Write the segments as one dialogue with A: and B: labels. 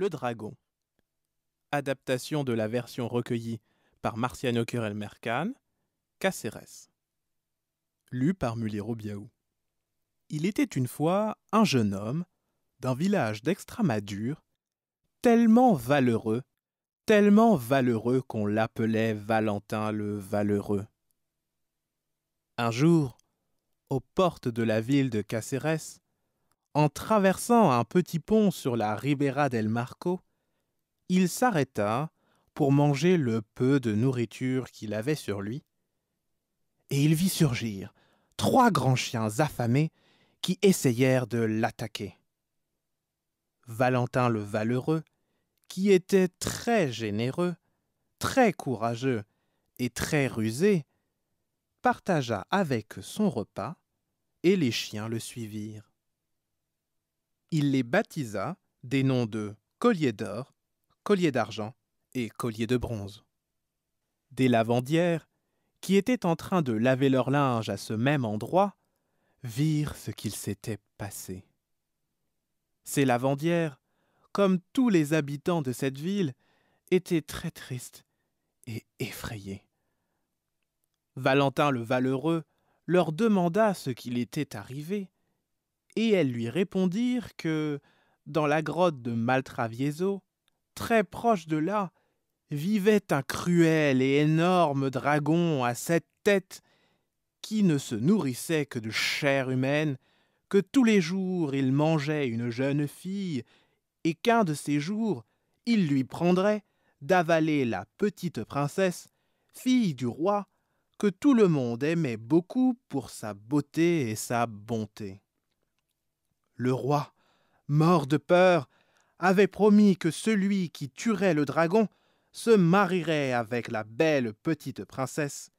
A: Le Dragon. Adaptation de la version recueillie par Marciano Querel-Mercan, Caceres. Lu par Muller Robiaou. Il était une fois un jeune homme d'un village d'Extramadure, tellement valeureux, tellement valeureux qu'on l'appelait Valentin le Valeureux. Un jour, aux portes de la ville de Caceres, en traversant un petit pont sur la Ribera del Marco, il s'arrêta pour manger le peu de nourriture qu'il avait sur lui, et il vit surgir trois grands chiens affamés qui essayèrent de l'attaquer. Valentin le Valeureux, qui était très généreux, très courageux et très rusé, partagea avec son repas, et les chiens le suivirent il les baptisa des noms de collier d'or, collier d'argent et collier de bronze. Des lavandières, qui étaient en train de laver leur linge à ce même endroit, virent ce qu'il s'était passé. Ces lavandières, comme tous les habitants de cette ville, étaient très tristes et effrayées. Valentin le Valeureux leur demanda ce qu'il était arrivé, et elles lui répondirent que, dans la grotte de Maltravieso, très proche de là, vivait un cruel et énorme dragon à sept têtes qui ne se nourrissait que de chair humaine, que tous les jours il mangeait une jeune fille, et qu'un de ces jours il lui prendrait d'avaler la petite princesse, fille du roi, que tout le monde aimait beaucoup pour sa beauté et sa bonté le roi, mort de peur, avait promis que celui qui tuerait le dragon se marierait avec la belle petite princesse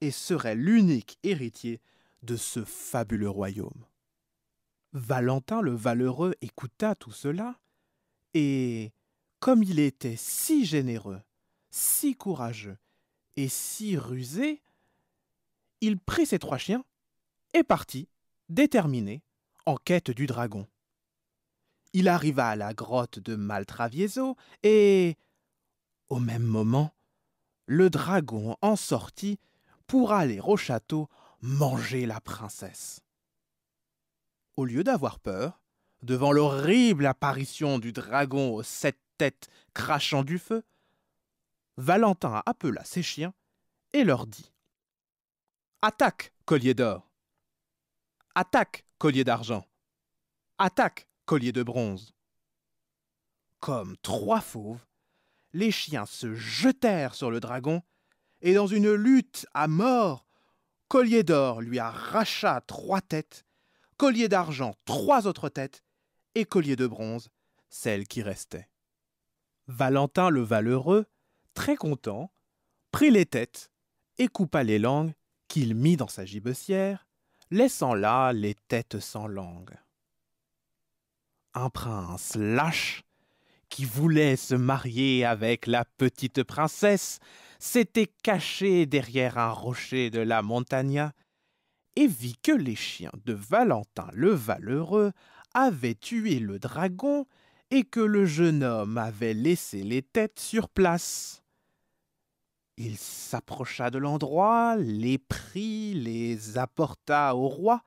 A: et serait l'unique héritier de ce fabuleux royaume. Valentin le Valeureux écouta tout cela, et, comme il était si généreux, si courageux et si rusé, il prit ses trois chiens et partit, déterminé, en quête du dragon. Il arriva à la grotte de Maltravieso et, au même moment, le dragon en sortit pour aller au château manger la princesse. Au lieu d'avoir peur, devant l'horrible apparition du dragon aux sept têtes crachant du feu, Valentin appela ses chiens et leur dit Attaque, collier d'or Attaque, collier d'argent. Attaque, collier de bronze. Comme trois fauves, les chiens se jetèrent sur le dragon, et dans une lutte à mort, Collier d'or lui arracha trois têtes, Collier d'argent trois autres têtes, et Collier de bronze celle qui restait. Valentin le Valeureux, très content, prit les têtes et coupa les langues qu'il mit dans sa gibecière, laissant là les têtes sans langue. Un prince lâche, qui voulait se marier avec la petite princesse, s'était caché derrière un rocher de la Montagna et vit que les chiens de Valentin le Valeureux avaient tué le dragon et que le jeune homme avait laissé les têtes sur place. Il s'approcha de l'endroit, les prit, les apporta au roi,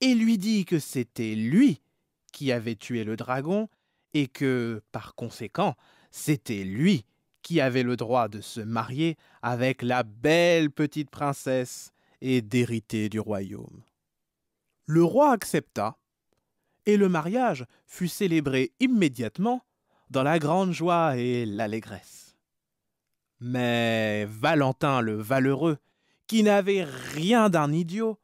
A: et lui dit que c'était lui qui avait tué le dragon, et que, par conséquent, c'était lui qui avait le droit de se marier avec la belle petite princesse et d'hériter du royaume. Le roi accepta, et le mariage fut célébré immédiatement dans la grande joie et l'allégresse. Mais Valentin le Valeureux, qui n'avait rien d'un idiot,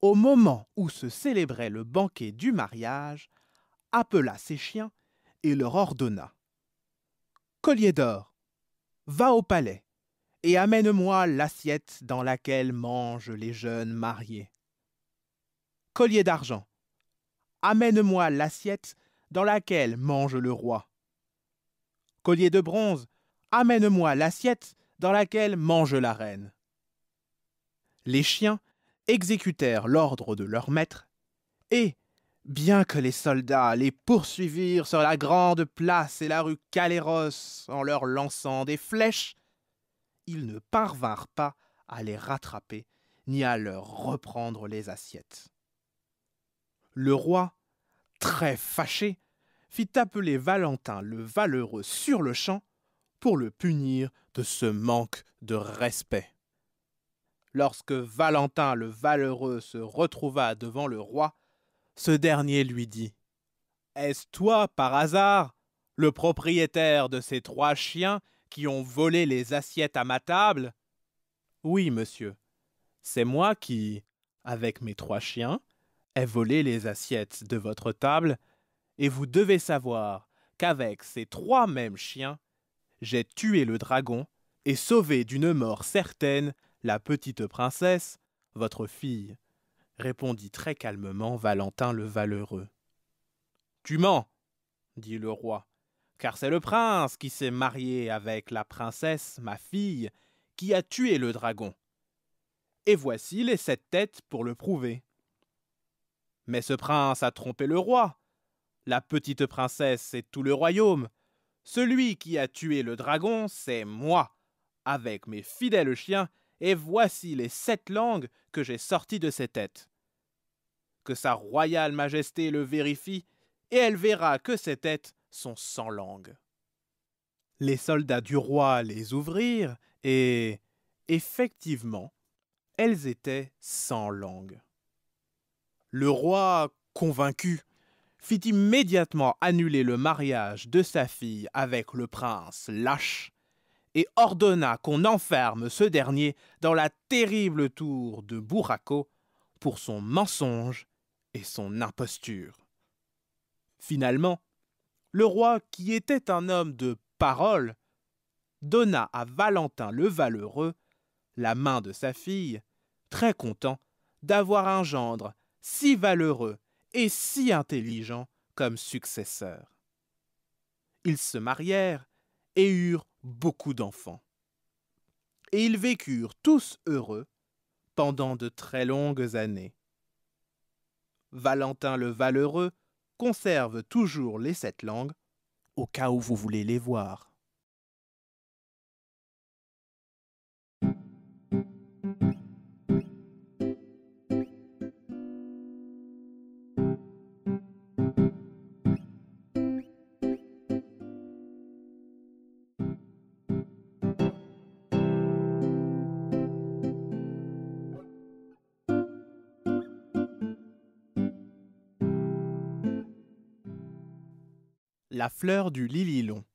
A: au moment où se célébrait le banquet du mariage, appela ses chiens et leur ordonna Collier d'or, va au palais et amène-moi l'assiette dans laquelle mangent les jeunes mariés. Collier d'argent, amène-moi l'assiette dans laquelle mange le roi. Collier de bronze, Amène-moi l'assiette dans laquelle mange la reine. Les chiens exécutèrent l'ordre de leur maître, et, bien que les soldats les poursuivirent sur la grande place et la rue Caléros en leur lançant des flèches, ils ne parvinrent pas à les rattraper ni à leur reprendre les assiettes. Le roi, très fâché, fit appeler Valentin le Valeureux sur le champ pour le punir de ce manque de respect. Lorsque Valentin le Valeureux se retrouva devant le roi, ce dernier lui dit Est-ce toi, par hasard, le propriétaire de ces trois chiens qui ont volé les assiettes à ma table? Oui, monsieur. C'est moi qui, avec mes trois chiens, ai volé les assiettes de votre table, et vous devez savoir qu'avec ces trois mêmes chiens, j'ai tué le dragon et sauvé d'une mort certaine la petite princesse, votre fille, répondit très calmement Valentin le Valeureux. Tu mens, dit le roi, car c'est le prince qui s'est marié avec la princesse, ma fille, qui a tué le dragon. Et voici les sept têtes pour le prouver. Mais ce prince a trompé le roi. La petite princesse et tout le royaume. Celui qui a tué le dragon, c'est moi, avec mes fidèles chiens, et voici les sept langues que j'ai sorties de ses têtes. Que sa royale majesté le vérifie, et elle verra que ces têtes sont sans langue. Les soldats du roi les ouvrirent, et effectivement, elles étaient sans langue. Le roi, convaincu, fit immédiatement annuler le mariage de sa fille avec le prince lâche, et ordonna qu'on enferme ce dernier dans la terrible tour de Bourraco pour son mensonge et son imposture. Finalement, le roi, qui était un homme de parole, donna à Valentin le Valeureux la main de sa fille, très content d'avoir un gendre si valeureux et si intelligent comme successeur. Ils se marièrent et eurent beaucoup d'enfants. Et ils vécurent tous heureux pendant de très longues années. Valentin le Valeureux conserve toujours les sept langues, au cas où vous voulez les voir. La fleur du lililon.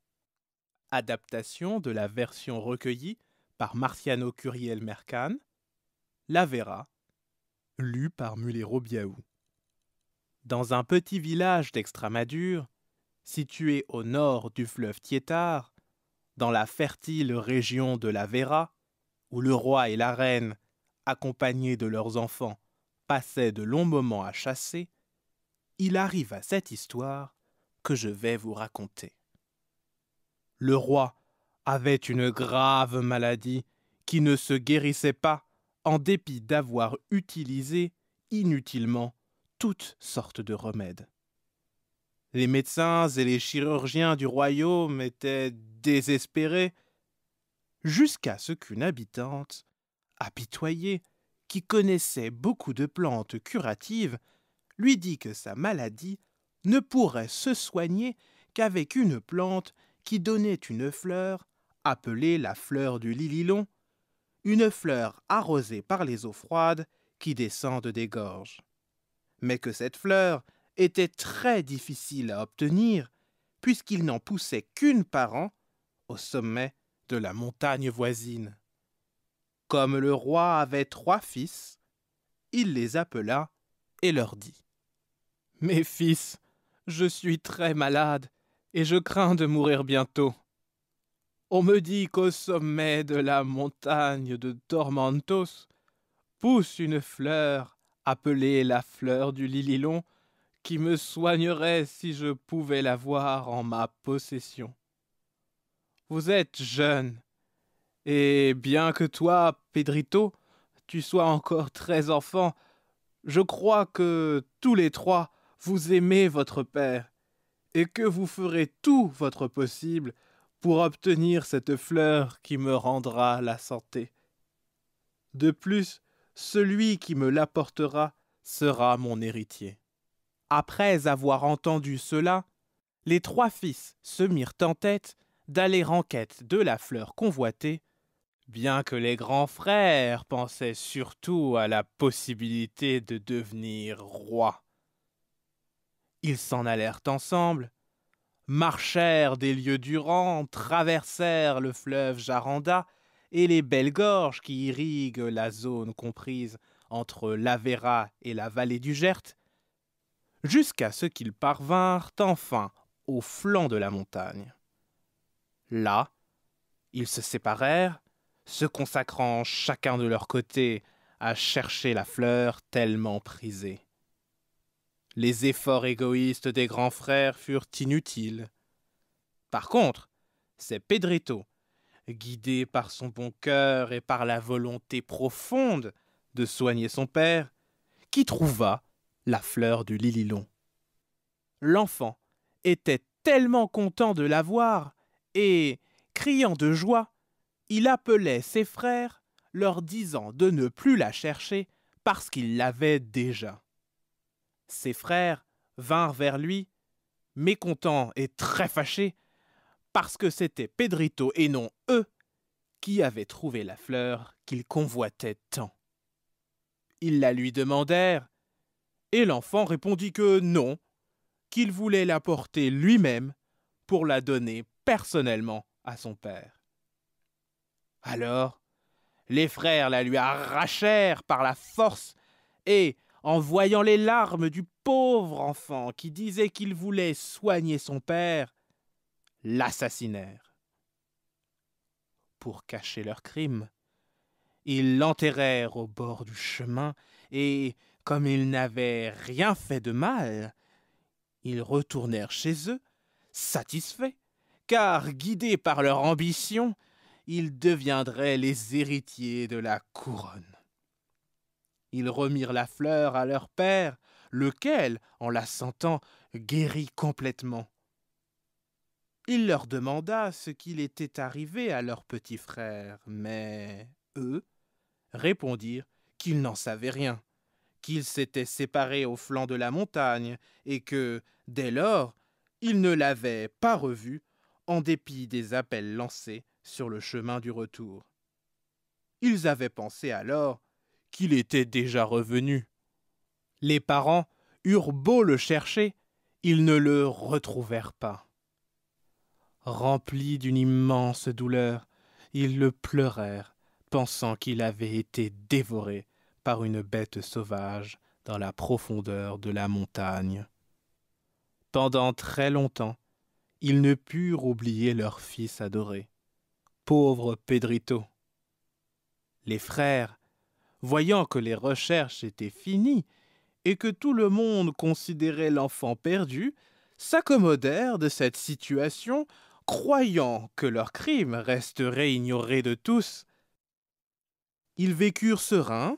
A: Adaptation de la version recueillie par Marciano Curiel Mercan. La Vera. Lu par Mulero Biaou. Dans un petit village d'Extramadure, situé au nord du fleuve Tietar, dans la fertile région de la Vera, où le roi et la reine, accompagnés de leurs enfants, passaient de longs moments à chasser, il arrive à cette histoire que je vais vous raconter. Le roi avait une grave maladie qui ne se guérissait pas en dépit d'avoir utilisé inutilement toutes sortes de remèdes. Les médecins et les chirurgiens du royaume étaient désespérés, jusqu'à ce qu'une habitante, apitoyée, qui connaissait beaucoup de plantes curatives, lui dit que sa maladie ne pourrait se soigner qu'avec une plante qui donnait une fleur, appelée la fleur du lililon, une fleur arrosée par les eaux froides qui descendent des gorges. Mais que cette fleur était très difficile à obtenir, puisqu'il n'en poussait qu'une par an au sommet de la montagne voisine. Comme le roi avait trois fils, il les appela et leur dit Mes fils, je suis très malade, et je crains de mourir bientôt. On me dit qu'au sommet de la montagne de Tormentos pousse une fleur appelée la fleur du lililon, qui me soignerait si je pouvais la voir en ma possession. Vous êtes jeune, et bien que toi, Pedrito, tu sois encore très enfant, je crois que tous les trois vous aimez votre père, et que vous ferez tout votre possible pour obtenir cette fleur qui me rendra la santé. De plus, celui qui me l'apportera sera mon héritier. Après avoir entendu cela, les trois fils se mirent en tête d'aller en quête de la fleur convoitée, bien que les grands frères pensaient surtout à la possibilité de devenir roi. Ils s'en allèrent ensemble, marchèrent des lieux durant, traversèrent le fleuve Jaranda et les belles gorges qui irriguent la zone comprise entre l'Avera et la vallée du Gert, jusqu'à ce qu'ils parvinrent enfin au flanc de la montagne. Là, ils se séparèrent, se consacrant chacun de leur côté à chercher la fleur tellement prisée. Les efforts égoïstes des grands frères furent inutiles. Par contre, c'est Pedrito, guidé par son bon cœur et par la volonté profonde de soigner son père, qui trouva la fleur du lililon. L'enfant était tellement content de la voir, et, criant de joie, il appelait ses frères, leur disant de ne plus la chercher parce qu'il l'avait déjà. Ses frères vinrent vers lui, mécontents et très fâchés, parce que c'était Pedrito et non eux qui avaient trouvé la fleur qu'ils convoitaient tant. Ils la lui demandèrent, et l'enfant répondit que non, qu'il voulait la porter lui-même pour la donner personnellement à son père. Alors, les frères la lui arrachèrent par la force, et, en voyant les larmes du pauvre enfant qui disait qu'il voulait soigner son père, l'assassinèrent. Pour cacher leur crime, ils l'enterrèrent au bord du chemin, et, comme il n'avait rien fait de mal, ils retournèrent chez eux, satisfaits, car, guidés par leur ambition, ils deviendraient les héritiers de la couronne. Ils remirent la fleur à leur père, lequel, en la sentant, guérit complètement. Il leur demanda ce qu'il était arrivé à leur petit frère, mais eux répondirent qu'ils n'en savaient rien, qu'ils s'étaient séparés au flanc de la montagne, et que, dès lors, ils ne l'avaient pas revu, en dépit des appels lancés sur le chemin du retour. Ils avaient pensé alors qu'il était déjà revenu. Les parents eurent beau le chercher, ils ne le retrouvèrent pas. Remplis d'une immense douleur, ils le pleurèrent, pensant qu'il avait été dévoré par une bête sauvage dans la profondeur de la montagne. Pendant très longtemps, ils ne purent oublier leur fils adoré. Pauvre Pedrito. Les frères, voyant que les recherches étaient finies et que tout le monde considérait l'enfant perdu, s'accommodèrent de cette situation, croyant que leur crime resterait ignoré de tous. Ils vécurent sereins,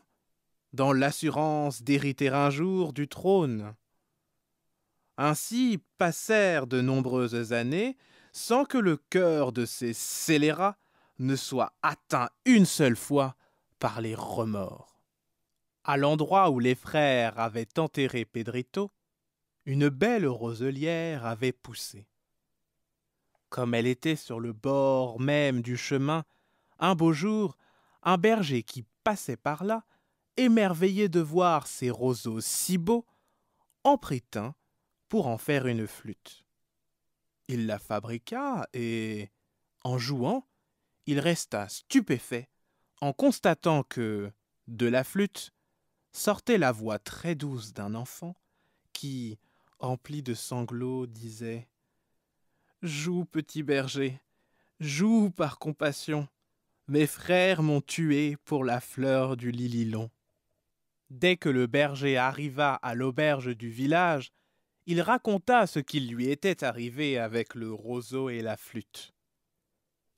A: dans l'assurance d'hériter un jour du trône. Ainsi passèrent de nombreuses années sans que le cœur de ces scélérats ne soit atteint une seule fois par les remords. À l'endroit où les frères avaient enterré Pedrito, une belle roselière avait poussé. Comme elle était sur le bord même du chemin, un beau jour, un berger qui passait par là, émerveillé de voir ces roseaux si beaux, en prit un pour en faire une flûte. Il la fabriqua et, en jouant, il resta stupéfait en constatant que, de la flûte, sortait la voix très douce d'un enfant qui, empli de sanglots, disait Joue, petit berger, joue par compassion. Mes frères m'ont tué pour la fleur du lililon. Dès que le berger arriva à l'auberge du village, il raconta ce qui lui était arrivé avec le roseau et la flûte.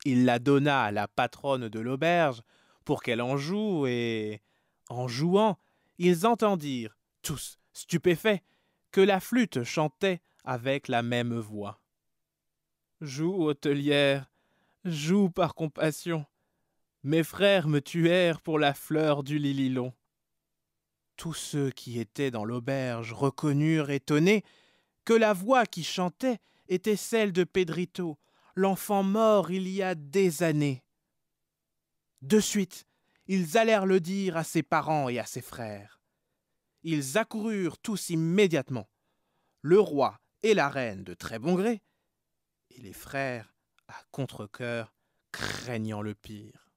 A: Il la donna à la patronne de l'auberge pour qu'elle en joue, et, en jouant, ils entendirent, tous stupéfaits, que la flûte chantait avec la même voix. Joue, hôtelière, joue par compassion. Mes frères me tuèrent pour la fleur du lililon. Tous ceux qui étaient dans l'auberge reconnurent étonnés que la voix qui chantait était celle de Pedrito, l'enfant mort il y a des années. De suite, ils allèrent le dire à ses parents et à ses frères. Ils accoururent tous immédiatement, le roi et la reine de très bon gré, et les frères, à contre-cœur, craignant le pire.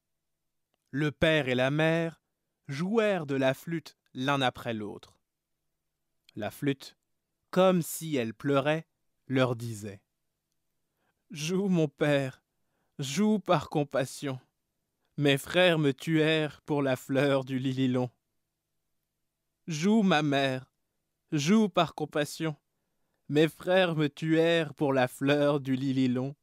A: Le père et la mère jouèrent de la flûte l'un après l'autre. La flûte, comme si elle pleurait, leur disait Joue, mon père, joue par compassion. Mes frères me tuèrent pour la fleur du lililon. Joue, ma mère, joue par compassion. Mes frères me tuèrent pour la fleur du lililon.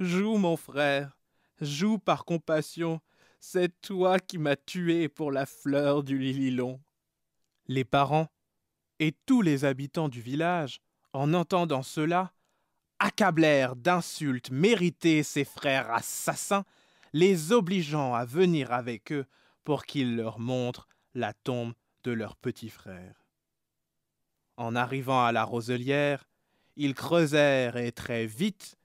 A: Joue, mon frère, joue par compassion. C'est toi qui m'as tué pour la fleur du lililon. Les parents et tous les habitants du village, en entendant cela, accablèrent d'insultes méritées ses frères assassins, les obligeant à venir avec eux pour qu'ils leur montrent la tombe de leur petit frère. En arrivant à la roselière, ils creusèrent et très vite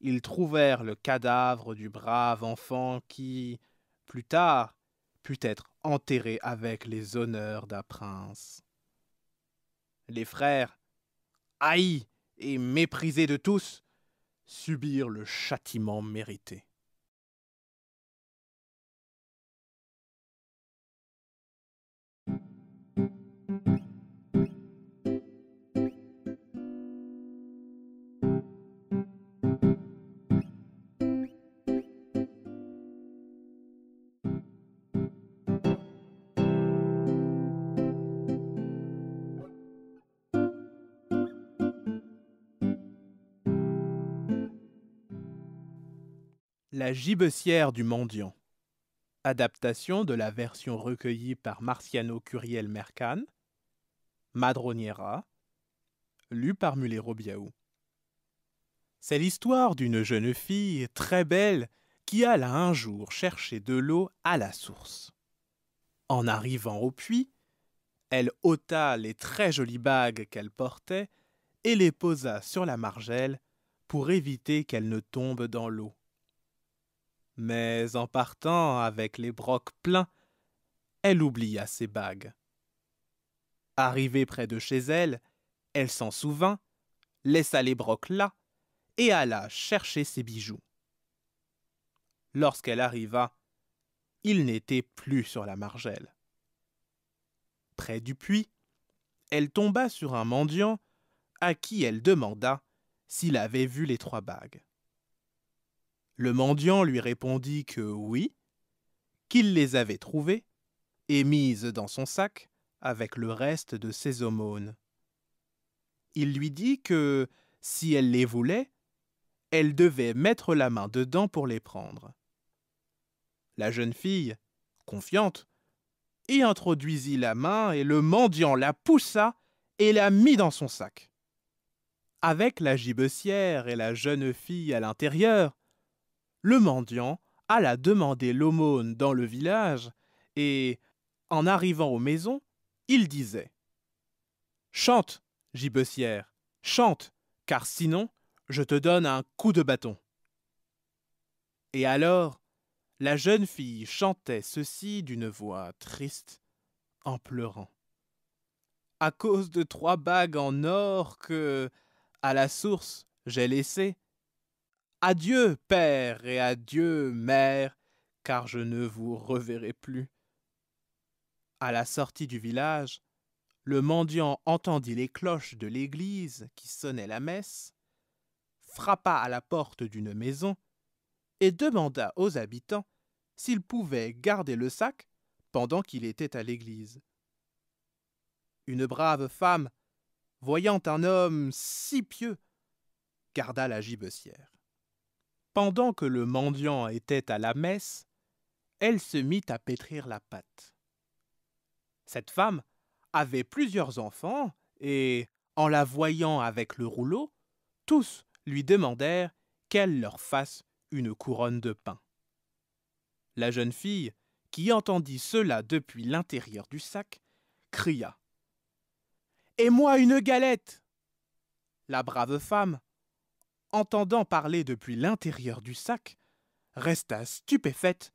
A: ils trouvèrent le cadavre du brave enfant qui, plus tard, put être enterré avec les honneurs d'un prince. Les frères, haïs et méprisés de tous, subirent le châtiment mérité. La gibecière du mendiant. Adaptation de la version recueillie par Marciano Curiel Mercan. Madroniera. Lu par Mulero Biaou. C'est l'histoire d'une jeune fille très belle qui alla un jour chercher de l'eau à la source. En arrivant au puits, elle ôta les très jolies bagues qu'elle portait et les posa sur la margelle pour éviter qu'elles ne tombent dans l'eau mais en partant avec les brocs pleins, elle oublia ses bagues. Arrivée près de chez elle, elle s'en souvint, laissa les brocs là, et alla chercher ses bijoux. Lorsqu'elle arriva, il n'était plus sur la margelle. Près du puits, elle tomba sur un mendiant à qui elle demanda s'il avait vu les trois bagues. Le mendiant lui répondit que oui, qu'il les avait trouvées et mises dans son sac avec le reste de ses aumônes. Il lui dit que, si elle les voulait, elle devait mettre la main dedans pour les prendre. La jeune fille, confiante, y introduisit la main et le mendiant la poussa et la mit dans son sac. Avec la gibecière et la jeune fille à l'intérieur, le mendiant alla demander l'aumône dans le village, et, en arrivant aux maisons, il disait Chante, gibecière, chante, car sinon je te donne un coup de bâton. Et alors, la jeune fille chantait ceci d'une voix triste, en pleurant. À cause de trois bagues en or que, à la source, j'ai laissées, Adieu, père, et adieu, mère, car je ne vous reverrai plus. À la sortie du village, le mendiant entendit les cloches de l'église qui sonnaient la messe, frappa à la porte d'une maison et demanda aux habitants s'ils pouvaient garder le sac pendant qu'il était à l'église. Une brave femme, voyant un homme si pieux, garda la gibecière. Pendant que le mendiant était à la messe, elle se mit à pétrir la pâte. Cette femme avait plusieurs enfants et, en la voyant avec le rouleau, tous lui demandèrent qu'elle leur fasse une couronne de pain. La jeune fille, qui entendit cela depuis l'intérieur du sac, cria Et moi une galette La brave femme, entendant parler depuis l'intérieur du sac, resta stupéfaite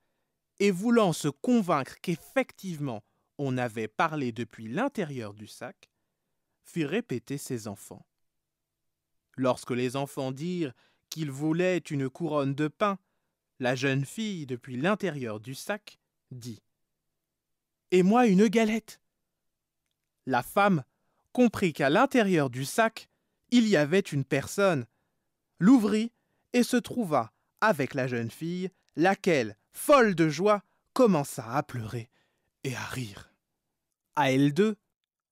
A: et voulant se convaincre qu'effectivement on avait parlé depuis l'intérieur du sac, fit répéter ses enfants. Lorsque les enfants dirent qu'ils voulaient une couronne de pain, la jeune fille, depuis l'intérieur du sac, dit Et moi une galette La femme comprit qu'à l'intérieur du sac, il y avait une personne, l'ouvrit et se trouva avec la jeune fille, laquelle, folle de joie, commença à pleurer et à rire. À elles deux,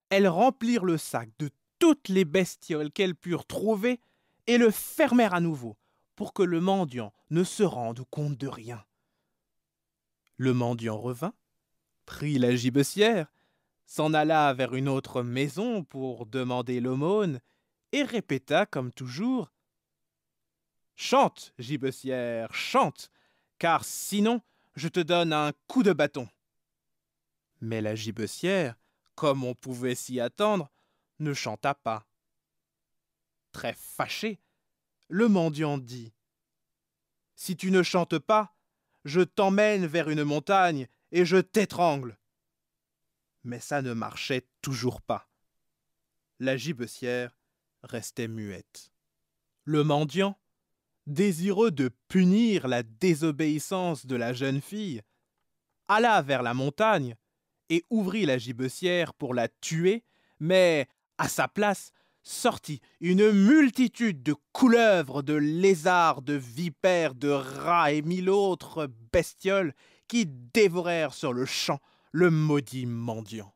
A: elles remplirent le sac de toutes les bestioles qu'elles purent trouver et le fermèrent à nouveau pour que le mendiant ne se rende compte de rien. Le mendiant revint, prit la gibecière, s'en alla vers une autre maison pour demander l'aumône et répéta comme toujours Chante, gibecière, chante, car sinon je te donne un coup de bâton. Mais la gibecière, comme on pouvait s'y attendre, ne chanta pas. Très fâché, le mendiant dit Si tu ne chantes pas, je t'emmène vers une montagne et je t'étrangle. Mais ça ne marchait toujours pas. La gibecière restait muette. Le mendiant, désireux de punir la désobéissance de la jeune fille, alla vers la montagne et ouvrit la gibecière pour la tuer, mais à sa place sortit une multitude de couleuvres, de lézards, de vipères, de rats et mille autres bestioles qui dévorèrent sur le champ le maudit mendiant.